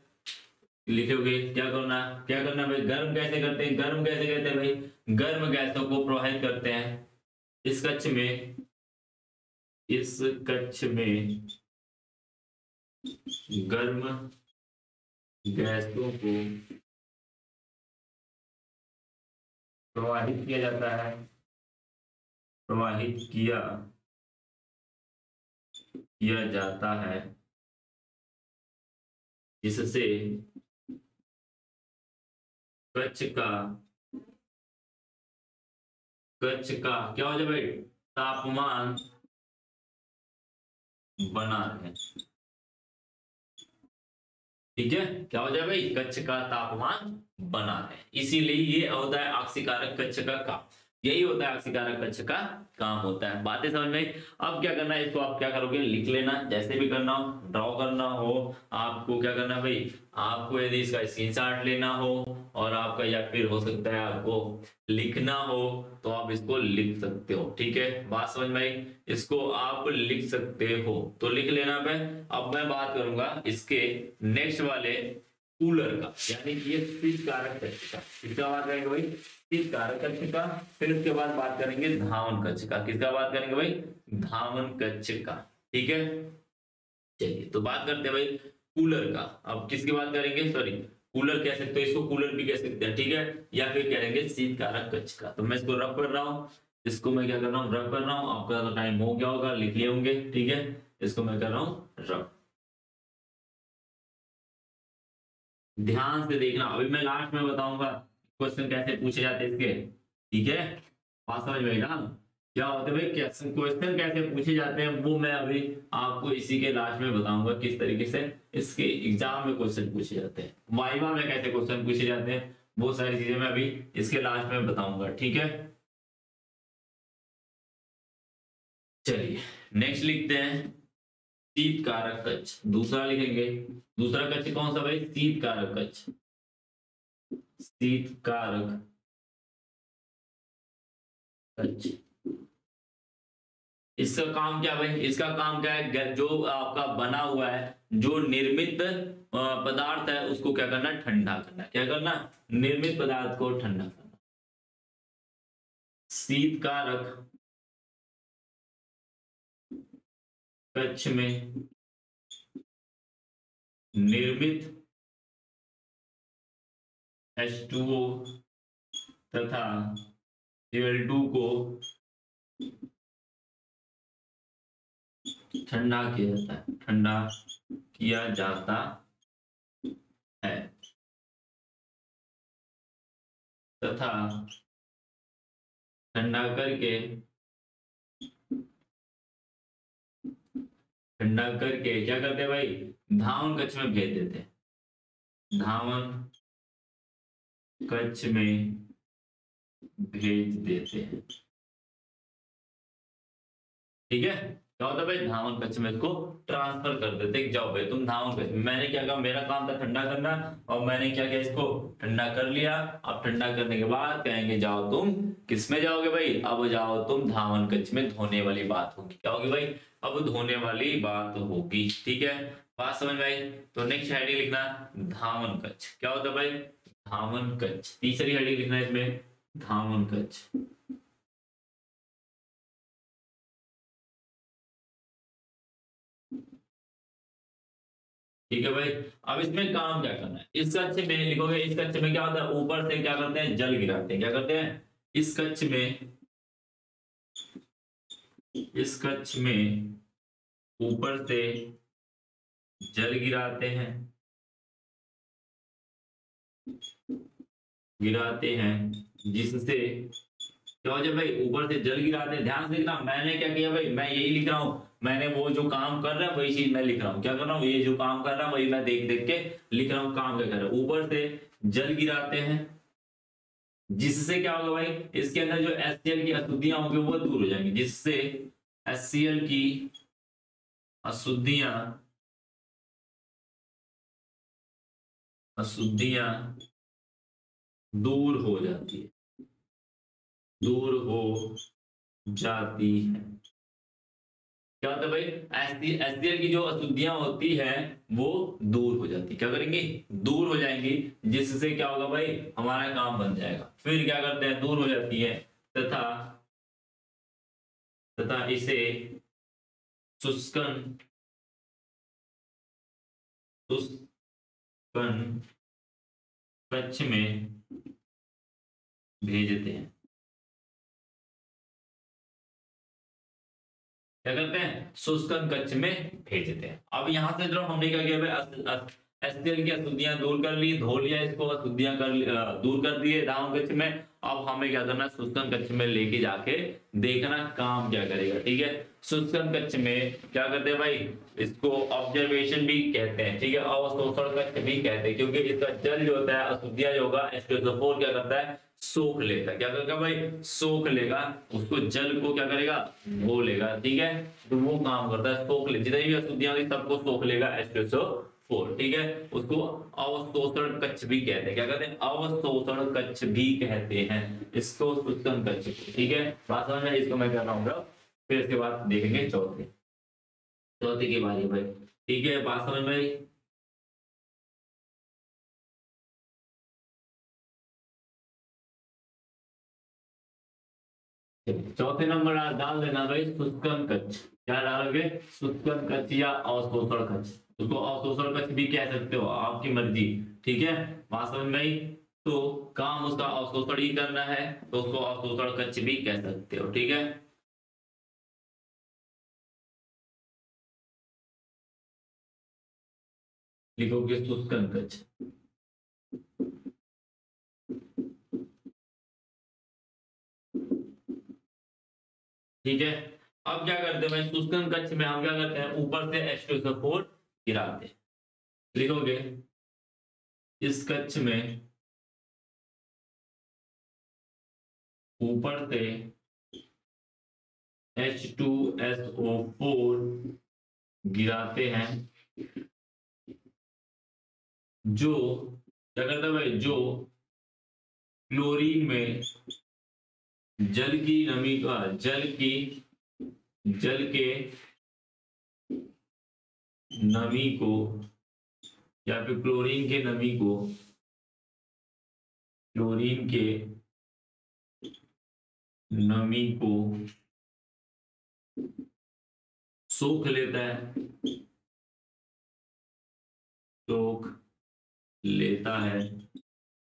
लिखोगे क्या करना क्या करना भाई? गर्म कैसे करते हैं। गर्म कैसे कहते हैं भाई, गर्म गैसों को प्रवाहित करते हैं। इस कक्ष में, इस कक्ष में गर्म गैसों को प्रवाहित किया जाता है। प्रवाहित किया किया जाता है। जिससे कच्छ का कच्छ का, क्या हो जाए तापमान बना है ठीक है? क्या हो जाए भाई? कच्छ का तापमान बना है इसीलिए ये अवधाय आक्सीकारक कच्छ का काम। यही होता है आक्सीकारक कच्छ का काम होता है। बातें समझ में अब क्या करना है? इसको आप क्या करोगे? लिख लेना। जैसे भी करना हो ड्रॉ करना हो, आपको क्या करना भाई? आपको यदि इसका स्क्रीन लेना हो और आपका या फिर हो सकता है आपको लिखना हो तो आप इसको लिख सकते हो। ठीक है? बात समझ में आई? इसको आप लिख सकते हो। तो लिख लेना पे अब मैं बात करूँगा इसके नेक्स्ट वाले कूलर का, यानी ये स्पीड कारक कक्ष का। किसका बात करेंगे भाई? कारक कक्ष का फिर उसके बाद बात करेंगे धावन कक्ष का किसका बात करेंगे भाई? धावन कक्ष का ठीक है? चलिए तो बात करते हैं भाई कूलर का। अब किसकी बात करेंगे? सॉरी, कूलर कह सकते हो, इसको कूलर भी कह सकते हैं, ठीक है? या फिर कहेंगे शीत कारक कच्छ का तो मैं इसको रफ कर रहा हूँ। इसको मैं क्या कर रहा हूँ? रफ कर रहा हूँ। आपका तो टाइम हो गया होगा, लिख लिए होंगे, ठीक है? इसको मैं कर रहा हूँ रफ। ध्यान से देखना। अभी मैं लास्ट में बताऊँगा। क्वेश्चन कैसे पूछे जाते इसके? ठीक है? बात समझ में ना? क्या होता भाई? क्वेश्चन कैसे पूछे जाते हैं वो मैं अभी आपको इसी के लास्ट में बताऊँगा किस तरीके से इसके एग्ज़ाम में क्वेश्चन पूछे जाते हैं। वाइवा में कैसे क्वेश्चन पूछे जाते हैं, वो सारी चीज़ें मैं अभी इसके लास्ट में बताऊँगा, ठीक है? चलिए नेक्स्ट लिखते हैं। शीत कारक कच्छ दूसरा लिखेंगे। दूसरा कच्छ कौन सा भाई? शीत कारक कच्छ शीत कारक इसका काम क्या भाई? इसका काम क्या है? जो आपका बना हुआ है, जो निर्मित पदार्थ है, उसको क्या करना ठंडा करना क्या करना निर्मित पदार्थ को ठंडा करना शीतकारक कच्छ में निर्मित H2O तथा Cl2 को ठंडा किया जाता है। ठंडा किया जाता है। तथा ठंडा करके ठंडा करके क्या करते भाई? धावन कक्ष में भेज देते धावन कक्ष में भेज देते हैं। ठीक है? क्या होता भाई? धावन कक्ष में इसको ट्रांसफ़र कर देते जाओ भाई, तुम धावन कक्ष मैंने क्या कहा? मेरा काम था ठंडा करना और मैंने क्या किया इसको? ठंडा कर लिया। अब ठंडा करने के बाद कहेंगे, जाओ तुम किसमें जाओगे भाई? अब जाओ तुम धावन कच्छ में धोने वाली बात होगी। क्या होगी भाई? अब धोने वाली बात होगी। ठीक है? बात समझ आई? तो नेक्स्ट हेडिंग लिखना। धावन कच्छ क्या होता भाई? धावन कच्छ तीसरी हेडिंग लिखना है इसमें? धावन कच्छ ठीक है भाई, अब इसमें काम क्या करना है? इस कच्छ में, लिखोगे, इस कच्छ में क्या होता है? ऊपर से क्या करते हैं? जल गिराते हैं। क्या करते हैं? इस कच्छ में, इस कच्छ में ऊपर से जल गिराते हैं। गिराते हैं, जिससे क्या हो जाए भाई ऊपर से जल गिराते हैं ध्यान से देखना, मैंने क्या किया भाई? मैं यही लिख रहा हूँ। मैंने वो जो काम कर रहा है, वही चीज़ मैं लिख रहा हूँ। क्या कर रहा हूँ? ये जो काम कर रहा है, वही मैं देख देख के लिख रहा हूँ, काम क्या कर रहा है। ऊपर से जल गिराते हैं, जिससे क्या होगा भाई? इसके अंदर जो एस की अशुद्धियाँ होंगी, वो दूर हो जाएँगी। जिससे एस की अशुद्धियाँ अशुद्धियाँ दूर हो जाती है। दूर हो जाती है। क्या होता है भाई? एसडीएल की जो अशुद्धियाँ होती है, वो दूर हो जाती क्या करेंगे? दूर हो जाएँगी, जिससे क्या होगा भाई? हमारा काम बन जाएगा। फिर क्या करते हैं? दूर हो जाती है। तथा तथा इसे शुष्कन शुष्कन कच्छ में भेजते हैं। क्या करते हैं? शुष्कन कच्छ में भेज देते हैं। अब यहाँ से जो हमने क्या किया एसटीएल की अशुद्धियाँ दूर कर ली, धो लिया इसको, अशुद्धियाँ कर दूर कर दिए दाम कच्छ में। अब हमें क्या करना है? शुष्कन कच्छ में लेके जाके देखना काम क्या करेगा, ठीक है? शुष्कन कच्छ में क्या करते हैं भाई? इसको ऑब्जर्वेशन भी कहते हैं, ठीक है? अवशोषण कच्छ भी कहते हैं, क्योंकि इसका जल जो होता है, अशुद्धियाँ जो होगा क्या करता है? सोख लेगा क्या करेगा भाई? सोख लेगा। उसको जल को क्या करेगा? वो लेगा ठीक है? तो वो काम करता है सोख ले। जितनी भी अशुद्धियाँ सबको सोख लेगा एस्ट्रेसो फोर ठीक है? उसको अवशोषण कच्छ भी कहते हैं। क्या कहते हैं? अवशोषण कच्छ भी कहते हैं। इसको शुष्कन कच्छ ठीक है? बात समझ में इसको मैं कर रहा हूँ फिर इसके बाद देखेंगे चौथे। चौथे की बारी भाई। ठीक है? बात समझ में चौथे नंबर डाल देना भाई शुष्कन कच्छ। क्या डालोगे? शुष्कन कच्छ या अवशोषण कच्छ। उसको अवशोषण कच्छ भी कह सकते हो, आपकी मर्ज़ी। ठीक है? बात समझ में तो काम उसका अवशोषण ही करना है तो उसको अवशोषण कच्छ भी कह सकते हो, ठीक है? लिखोगे शुष्कन कच्छ। ठीक है? अब क्या करते हैं शुष्कन कक्ष में हम क्या करते हैं? ऊपर से एच टू फोर गिराते हैं। लिखोगे? इस कक्ष में ऊपर से H two S O four गिराते हैं। जो क्या करते हैं भाई? जो क्लोरीन में जल की नमी का जल की, जल के नमी को, या फिर क्लोरीन के नमी को क्लोरीन के नमी को सोख लेता है। सोख लेता है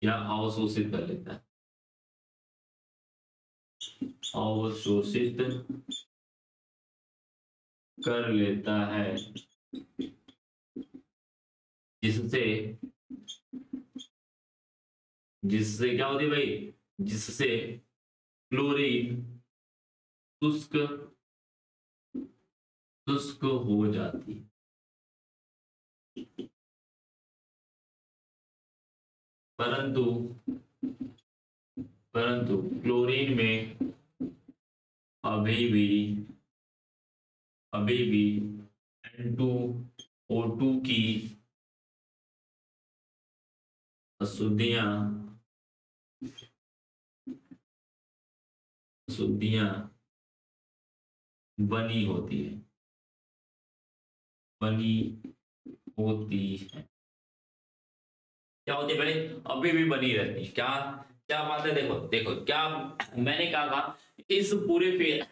या अवशोषित कर लेता है। अवशोषित कर लेता है, जिससे जिससे क्या होती भाई? जिससे क्लोरीन शुष्क शुष्क हो जाती परंतु परंतु क्लोरीन में अभी भी अभी भी N2O2 की अशुद्धियाँ अशुद्धियाँ बनी होती है बनी होती है क्या होती है भाई अभी भी बनी रहती है। क्या क्या बात है? देखो देखो, क्या मैंने कहा था इस पूरे फिगर,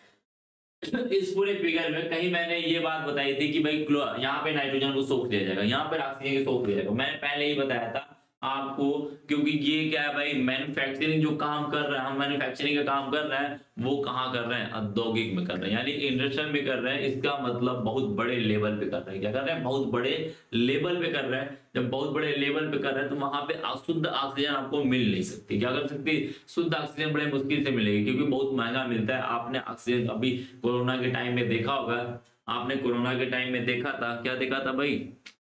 इस पूरे फिगर में कहीं मैंने ये बात बताई थी कि भाई यहाँ पे नाइट्रोजन को सोख दिया जाएगा, यहाँ पे ऑक्सीजन को सोख दिया जाएगा। मैंने पहले ही बताया था आपको, क्योंकि ये क्या है भाई मैन्युफैक्चरिंग जो काम कर रहे हैं, हम मैन्युफैक्चरिंग का काम कर रहे हैं, वो कहाँ कर रहे हैं? औद्योगिक में कर रहे हैं, यानी इंडस्ट्रियल में कर रहे हैं, इसका मतलब बहुत बड़े लेवल पे कर रहे हैं। क्या कर रहे हैं? बहुत बड़े लेवल पे कर रहे हैं। जब बहुत बड़े लेवल पे कर रहे हैं तो वहाँ पे शुद्ध ऑक्सीजन आपको मिल नहीं सकती। क्या कर सकती? शुद्ध ऑक्सीजन बड़े मुश्किल से मिलेगी, क्योंकि बहुत महँगा मिलता है। आपने ऑक्सीजन अभी कोरोना के टाइम में देखा होगा। आपने कोरोना के टाइम में देखा था। क्या देखा था भाई?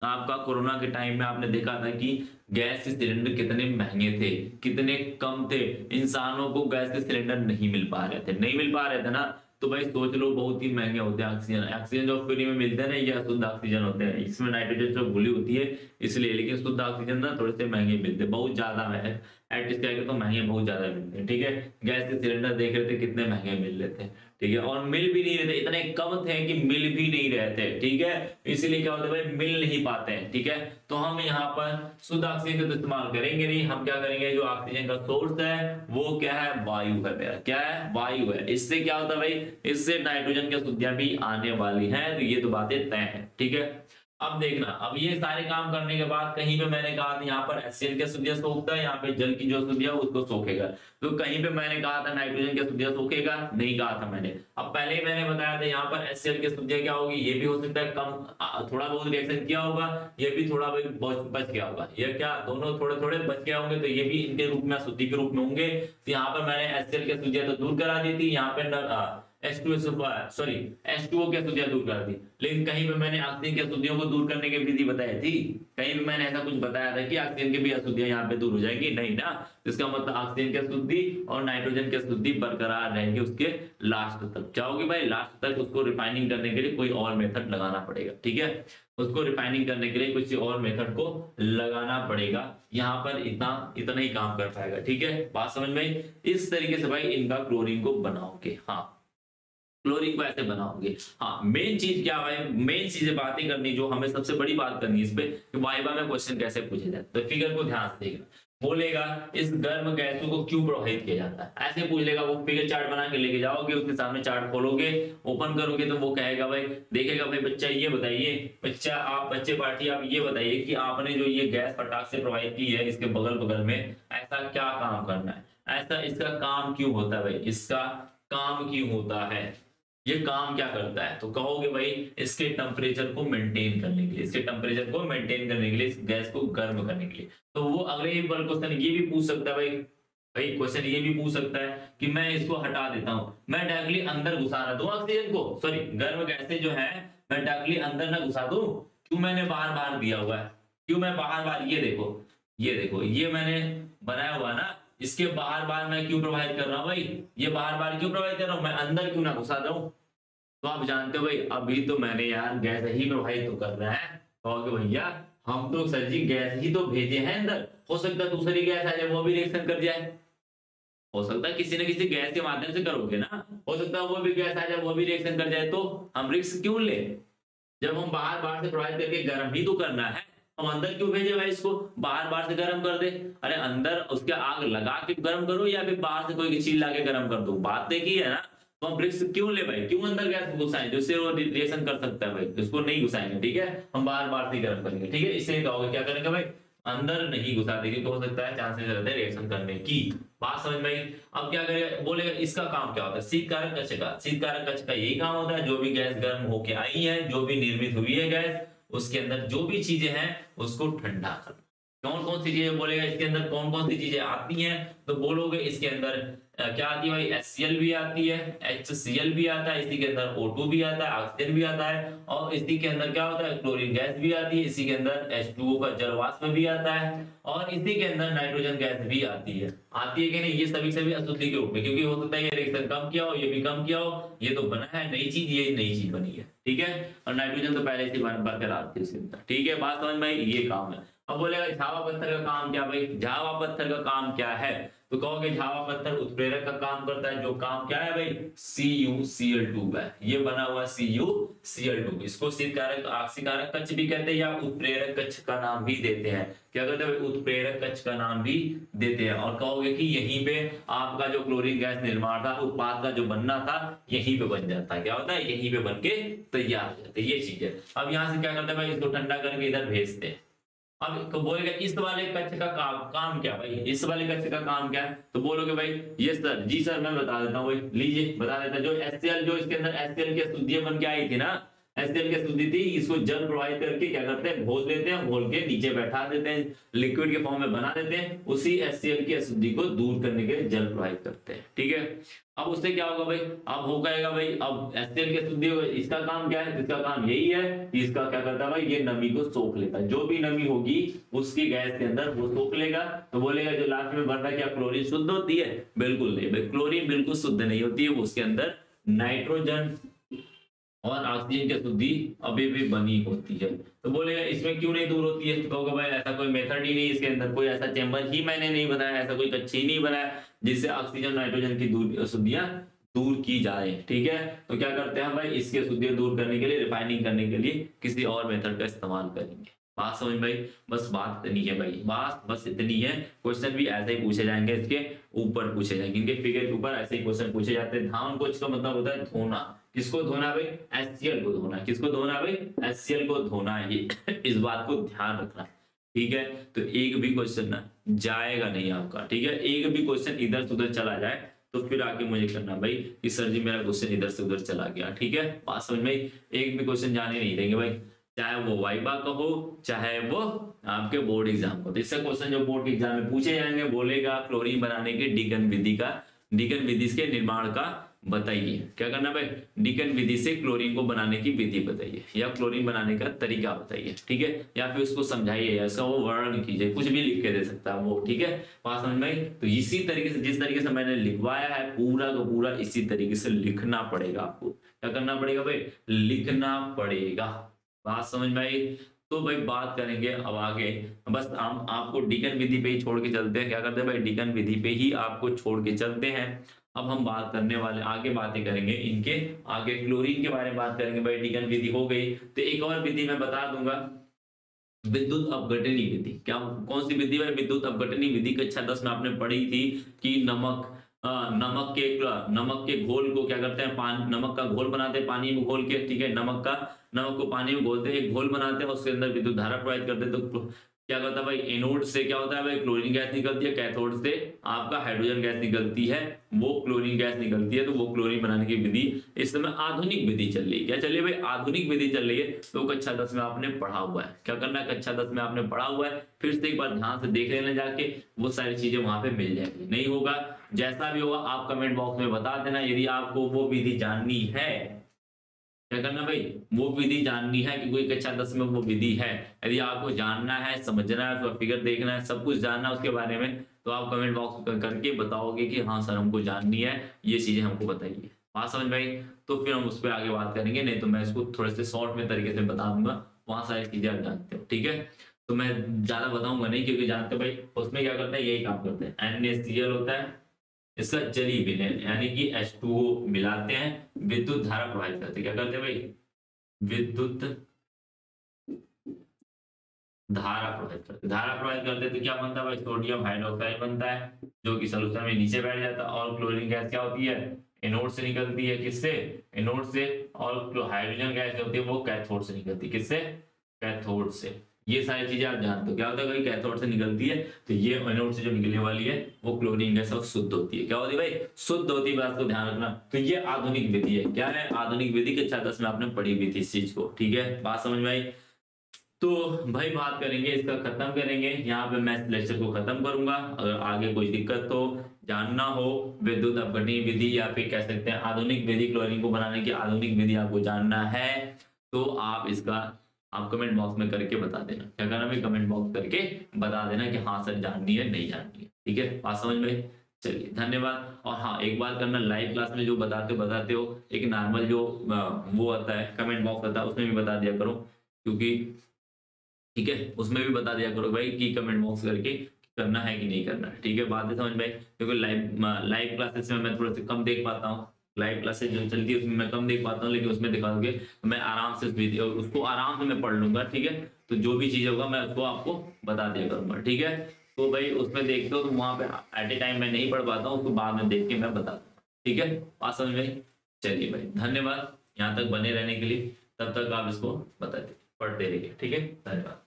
आपका कोरोना के टाइम में आपने देखा था कि गैस के सिलेंडर कितने महँगे थे, कितने कम थे, इंसानों को गैस के सिलेंडर नहीं मिल पा रहे थे। नहीं मिल पा रहे थे ना तो भाई सोच लो, बहुत ही महँगे होते हैं ऑक्सीजन। ऑक्सीजन जो फ्री में मिलते हैं ना, ये शुद्ध ऑक्सीजन होते हैं। इसमें नाइट्रोजन जो घुली होती है, इसलिए लेकिन शुद्ध ऑक्सीजन ना थोड़े से महँगे मिलते हैं, बहुत ज़्यादा है। एटलीस्ट क्या तो महँगे, बहुत ज़्यादा मिलते हैं, ठीक है? गैस के सिलेंडर देख रहे थे, कितने महँगे मिल रहे थे। ठीक है? और मिल भी नहीं रहते। इतने कम थे कि मिल भी नहीं रहते, ठीक है? इसीलिए क्या होता है भाई, मिल नहीं पाते हैं, ठीक है? तो हम यहाँ पर शुद्ध ऑक्सीजन का तो इस्तेमाल करेंगे नहीं। हम क्या करेंगे? जो ऑक्सीजन का सोर्स है, वो क्या है? वायु है मेरा। क्या है? वायु है। इससे क्या होता है भाई? इससे नाइट्रोजन की शुद्धियाँ भी आने वाली है। तो ये तो बातें तय है, ठीक है? अब देखना, अब ये सारे काम करने के बाद कहीं पे मैंने कहा था, यहाँ पर एचसीएल के सुधिया सोखता है, यहाँ पे जल की जो सुधिया उसको सोखेगा। तो कहीं पे मैंने कहा था नाइट्रोजन के सुधिया सोखेगा, नहीं कहा था मैंने। अब पहले ही मैंने बताया था, यहाँ पर एचसीएल के सुधिया क्या होगी, ये भी हो सकता है कम थोड़ा बहुत रिएक्शन किया होगा, ये भी थोड़ा बहुत बच गया होगा। ये क्या, दोनों थोड़े थोड़े बच गया होंगे तो ये भी इनके रूप में अशुद्धि के रूप में होंगे। तो यहाँ पर मैंने एचसीएल के सुधिया तो दूर करा दी थी, यहाँ पे सॉरी H2O की अशुद्धियाँ दूर कर दी। लेकिन कहीं पे मैंने ऑक्सीजन की अशुद्धियों को दूर करने की विधि बताई थी। कहीं पे मैंने ऐसा कुछ बताया था कि ऑक्सीजन की भी अशुद्धियाँ यहाँ पे दूर हो जाएँगी। नहीं ना इसका मतलब ऑक्सीजन की अशुद्धि और नाइट्रोजन की अशुद्धि बरकरार रहेंगे उसके लास्ट तक। क्या होगी भाई लास्ट तक उसको रिफाइनिंग करने के लिए कोई और मेथड लगाना पड़ेगा, ठीक है? उसको रिफाइनिंग करने के लिए कुछ और मेथड को लगाना पड़ेगा। यहाँ पर इतना इतना ही काम कर पाएगा, ठीक है? बात समझ में इस तरीके से भाई इनका क्लोरीन को बनाओगे हाँ। क्लोरीन को ऐसे बनाओगे। हाँ मेन चीज़ क्या है? मेन चीज़ें बातें करनी, जो हमें सबसे बड़ी बात करनी है, इस पे कि वाइबा में क्वेश्चन कैसे पूछे जाए तो फिगर को ध्यान से देगा बोलेगा इस गर्म गैसों को क्यों प्रभावित किया जाता है? ऐसे पूछ लेगा, वो फिगर चार्ट बना के लेके जाओगे, उसके सामने चार्ट खोलोगे ओपन करोगे तो वो कहेगा, भाई, देखेगा, भाई, बच्चा, ये बताइए, बच्चा, आप बच्चे पार्टी, आप ये बताइए कि आपने जो ये गैस पटाख से प्रभावित की है, इसके बगल बगल में ऐसा क्या काम करना है? ऐसा इसका काम क्यों होता है, भाई? इसका काम क्यों होता है? ये काम क्या करता है? तो कहोगे भाई, इसके टेम्परेचर को मेंटेन करने के लिए, इसके टेम्परेचर को मेंटेन करने के लिए, इस गैस को गर्म करने के लिए। तो वो अगले ही बार क्वेश्चन ये भी पूछ सकता है भाई भाई क्वेश्चन ये भी पूछ सकता है कि मैं इसको हटा देता हूँ। मैं डायरेक्टली अंदर घुसा रहा दू ऑक्सीजन को? सॉरी गर्म गैसें जो है, मैं डायरेक्टली अंदर ना घुसा दू? क्यों मैंने बाहर बाहर दिया हुआ है? क्यों मैं बाहर बाहर ये देखो ये देखो, ये मैंने बनाया हुआ ना इसके बाहर बार मैं क्यों प्रभावित कर रहा हूँ भाई? ये बाहर बार क्यों प्रभावित कर रहा हूँ? मैं अंदर क्यों ना घुसा दू तो आप जानते हो भाई, अभी तो मैंने यार गैस ही प्रभावित तो कर रहा है। कहोगे भैया, हम तो सर जी गैस ही तो भेजे हैं अंदर। हो सकता है दूसरी गैस आ जाए, वो भी रिएक्शन कर जाए। हो सकता है किसी न किसी गैस के माध्यम से करोगे ना? हो सकता है वो भी गैस आ जाए, वो भी रिएक्शन कर जाए तो हम रिक्स क्यों ले? जब हम बाहर बाहर से प्रभावित करके गर्म ही तो करना है। हम अंदर क्यों भेजे भाई इसको? बाहर बाहर से गर्म कर दे। अरे अंदर उसके आग लगा के गर्म करो या फिर बाहर से कोई चीज़ ला के गर्म कर दो? बात देखी है ना? तो हम ब्रिक्स क्यों ले भाई? क्यों अंदर गैस घुसाएँ? जिससे वो रिएक्शन कर सकता है भाई। इसको नहीं घुसाएँगे, ठीक है? हम बार बार से गर्म करेंगे, ठीक है? इससे कहोगे क्या करेंगे भाई? अंदर नहीं घुसा देंगे तो हो सकता है चांसेस रहते हैं रिएक्शन करने की। बात समझ में आई? अब क्या करेगा बोलेगा इसका काम क्या होता है? शीत कारक कक्ष का। शीत कारक कक्ष का यही काम होता है, जो भी गैस गर्म होके आई है, जो भी निर्मित हुई है गैस उसके अंदर जो भी चीज़ें हैं, उसको ठंडा करना कौन कौन सी चीज़ें बोलेगा इसके अंदर? कौन कौन सी चीज़ें आती हैं? तो बोलोगे इसके अंदर क्या आती है भाई? एच भी आती है एच भी आता है, इसी के अंदर O2 भी आता है ऑक्सीजन भी आता है, और इसी के अंदर क्या होता है? क्लोरीन गैस भी आती है, इसी के अंदर H2O का जल वाष्प भी आता है, और इसी के अंदर नाइट्रोजन गैस भी आती है। आती है कि नहीं? ये सभी सभी अशुद्धि के रूप में, क्योंकि हो सकता है ये रिएक्शन कम किया हो, ये भी कम किया हो, ये तो बना है, नई चीज़, ये नई चीज़ बनी है। ठीक है? और नाइट्रोजन तो पहले से थी उसके अंदर। ठीक है? बात समझ में ये काम है। अब बोलेगा झावा पत्थर का काम क्या भाई? झावा पत्थर का काम क्या है? तो कहोगे झावा पत्थर उत्प्रेरक का काम करता है, जो काम क्या है भाई? C U C L two है। ये बना हुआ C U C L two इसको शीतकारक ऑक्सीकारक कच्छ भी कहते हैं या उत्प्रेरक कच्छ का नाम भी देते हैं। क्या कहते हैं उत्प्रेरक कच्छ का नाम भी देते हैं। और कहोगे कि यहीं पे आपका जो क्लोरीन गैस निर्माण था, उत्पाद का जो बनना था, यहीं पे बन जाता है। क्या होता है? यहीं पे बन के तैयार हो जाते ये चीज़ है। अब यहाँ से क्या करते हैं भाई? इसको ठंडा करके इधर भेजते हैं। अब तो बोलेगा, इस वाले कक्ष का काम काम क्या भाई? इस वाले कक्ष का काम क्या है? तो बोलोगे भाई ये सर, जी सर, मैं बता देता हूँ भाई, लीजिए, बता देता जो एस जो इसके अंदर एस की अशुद्धियाँ बन के आई थी ना अशुद्धि थी, इसको जल प्रवाहित करके क्या करते हैं, घोल देते हैं, घोल के नीचे बैठा देते हैं लिक्विड के फॉर्म में बना देते हैं, उसी एससीएल की अशुद्धि को दूर करने के लिए जल प्रवाहित करते हैं, ठीक है? अब उससे क्या होगा भाई? अब हो गएगा भाई, अब एससीएल की अशुद्धि इसका काम क्या है? इसका काम यही है कि इसका क्या करता है भाई? ये नमी को सोख लेता है। जो भी नमी होगी, उसकी गैस के अंदर वो सोख लेगा तो बोलेगा, जो लास्ट में बन रहा क्या क्लोरीन शुद्ध होती है? बिल्कुल नहीं, भाई क्लोरीन बिल्कुल शुद्ध नहीं होती है उसके अंदर नाइट्रोजन और ऑक्सीजन की शुद्धि अभी भी बनी होती है। तो बोलेगा, इसमें क्यों नहीं दूर होती है? तो भाई, ऐसा कोई मेथड ही नहीं इसके अंदर। कोई ऐसा चैम्बर ही मैंने नहीं बनाया, ऐसा कोई कच्ची नहीं बनाया, जिससे ऑक्सीजन नाइट्रोजन की दूर, शुद्धियाँ दूर की जाए। ठीक है? तो क्या करते हैं भाई, इसके शुद्धियाँ दूर करने के लिए रिफाइनिंग करने के लिए किसी और मेथड का इस्तेमाल करेंगे। बात समझ भाई बस बात इतनी है भाई। बात बस इतनी है। क्वेश्चन भी ऐसे ही पूछे जाएँगे, इसके ऊपर पूछे जाएँगे। इनके फिगर के ऊपर ऐसे ही क्वेश्चन पूछे जाते हैं। धान को इसका मतलब होता है धोना। किसको धोना भाई? एससीएल को धोना किसको धोना भाई? एससीएल को धोना ये इस बात को ध्यान रखना। ठीक है? तो एक भी क्वेश्चन ना जाएगा नहीं आपका। ठीक है? एक भी क्वेश्चन इधर से उधर चला जाए तो फिर आके मुझे करना भाई कि सर जी, मेरा क्वेश्चन इधर से उधर चला गया। ठीक है? बात समझ में एक भी क्वेश्चन जाने नहीं देंगे भाई। चाहे वो वाइबा का हो, चाहे वो आपके बोर्ड एग्ज़ाम को तो इससे क्वेश्चन जो बोर्ड के एग्ज़ाम में पूछे जाएँगे बोलेगा क्लोरीन बनाने के डिगन विधि का, डिगन विधि के निर्माण का बताइए। क्या करना भाई? डिकन विधि से क्लोरीन को बनाने की विधि बताइए। या क्लोरीन बनाने का तरीका बताइए, ठीक है? या फिर उसको समझाइए या उसका वो वर्णन कीजिए। कुछ भी लिख के दे सकता है वो, ठीक है? बात समझ में तो इसी तरीके से, जिस तरीके से मैंने लिखवाया है, पूरा का पूरा इसी तरीके से लिखना पड़ेगा आपको। क्या करना पड़ेगा भाई? लिखना पड़ेगा। बात समझ में आई? तो भाई बात करेंगे अब आगे। बस हम आपको डिकन विधि पे ही छोड़ के चलते हैं। क्या करते हैं भाई? डिकन विधि पे ही आपको छोड़ के चलते हैं। अब हम बात करने वाले आगे बातें करेंगे इनके आगे क्लोरीन के बारे में बात करेंगे भाई डिकन विधि हो गई। तो एक और विधि मैं बता दूँगा विद्युत अपघटनी विधि। क्या कौन सी विधि है? विद्युत अपघटनी विधि कक्षा दस में आपने पढ़ी थी कि नमक आ, नमक के नमक के घोल को क्या करते हैं? पानी नमक का घोल बनाते हैं पानी में घोल के ठीक है? नमक का नमक को पानी में घोलते हैं घोल बनाते हैं उसके अंदर विद्युत धारा प्रवाहित करते हैं तो क्या करता है भाई? एनोड से क्या होता है भाई? क्लोरीन गैस निकलती है, कैथोड से आपका हाइड्रोजन गैस निकलती है, वो क्लोरीन गैस निकलती है तो वो क्लोरीन बनाने की विधि, इस समय आधुनिक विधि चल रही है। क्या चलिए भाई? आधुनिक विधि चल रही है। तो कक्षा दस में आपने पढ़ा हुआ है। क्या करना है? कक्षा दस में आपने पढ़ा हुआ है। फिर से एक बार ध्यान से देख लेना जाके, वो सारी चीज़ें वहाँ पे मिल जाएगी। नहीं होगा, जैसा भी होगा, आप कमेंट बॉक्स में बता देना। यदि आपको वो विधि जाननी है क्या करना भाई? वो विधि जाननी है कि कोई कक्षा दस में वो विधि है। यदि आपको जानना है, समझना है उसका फिगर देखना है, सब कुछ जानना है उसके बारे में तो आप कमेंट बॉक्स करके बताओगे कि हाँ सर, हमको जाननी है, ये चीज़ें हमको बताइए। बात समझ भाई तो फिर हम उस पर आगे बात करेंगे, नहीं तो मैं इसको थोड़े से शॉर्ट में तरीके से बता दूँगा वहाँ सारी चीज़ें आप जानते हो, ठीक है? तो मैं ज़्यादा बताऊँगा नहीं, क्योंकि जानते भाई, उसमें क्या करते हैं, यही काम करते हैं। एन होता है इसका जली विलयन यानी कि H2O मिलाते हैं, विद्युत धारा प्रवाहित करते क्या करते हैं भाई? विद्युत धारा प्रवाहित करते धारा प्रवाहित करते तो क्या बनता है भाई? सोडियम हाइड्रोक्साइड बनता है, जो कि सोल्यूशन में नीचे बैठ जाता है। और क्लोरीन गैस क्या होती है? एनोड से निकलती है। किससे? एनोड से। और हाइड्रोजन गैस जो होती है, वो कैथोड से निकलती है। किससे? कैथोड से। ये सारी चीज़ें आप जानते हो। क्या होता है कैथोड से निकलती है तो ये एनोड से जो निकलने वाली है, वो क्लोरीन गैस और शुद्ध होती है। क्या होती है भाई? शुद्ध होती है बात को ध्यान रखना। तो ये आधुनिक विधि है। क्या है? आधुनिक विधि के छात्र में आपने पढ़ी हुई थी इस चीज़ को। ठीक है? बात समझ में आई? तो भाई बात करेंगे, इसका खत्म करेंगे। यहाँ पे मैं लेक्चर को खत्म करूँगा। अगर आगे कोई दिक्कत हो, जानना हो, विद्युत अपघटनीय विधि या फिर कह सकते हैं आधुनिक विधि क्लोरीन को बनाने की आधुनिक विधि आपको जानना है तो आप इसका आप कमेंट बॉक्स में करके बता देना। क्या करना भाई? कमेंट बॉक्स करके बता देना कि हाँ सर जाननी है, नहीं जाननी है। ठीक है? बात समझ में? चलिए, धन्यवाद। और हाँ एक बात करना लाइव क्लास में जो बताते हो बताते हो, एक नॉर्मल जो वो आता है कमेंट बॉक्स आता है, उसमें भी बता दिया करो। क्योंकि, ठीक है? उसमें भी बता दिया करो भाई कि कमेंट बॉक्स करके करना है कि नहीं करना है। ठीक है? बात है समझ में? क्योंकि लाइव लाइव क्लासेस में मैं थोड़ा सा कम देख पाता हूँ। लाइव क्लासेस जो चलती है उसमें मैं कम देख पाता हूँ, लेकिन उसमें दिखा दोगे तो मैं आराम से उस वीडियो, उसको आराम से मैं पढ़ लूँगा, ठीक है? तो जो भी चीज़ होगा, मैं उसको आपको बता दिया करूँगा, ठीक है? तो भाई, उसमें देखते हो तो वहाँ पे एट ए टाइम मैं नहीं पढ़ पाता हूँ, उसको बाद में देख के मैं बता ठीक है? बात में चलिए भाई, धन्यवाद, यहाँ तक बने रहने के लिए, तब तक आप इसको बताते पढ़ते रहिए, ठीक है? धन्यवाद।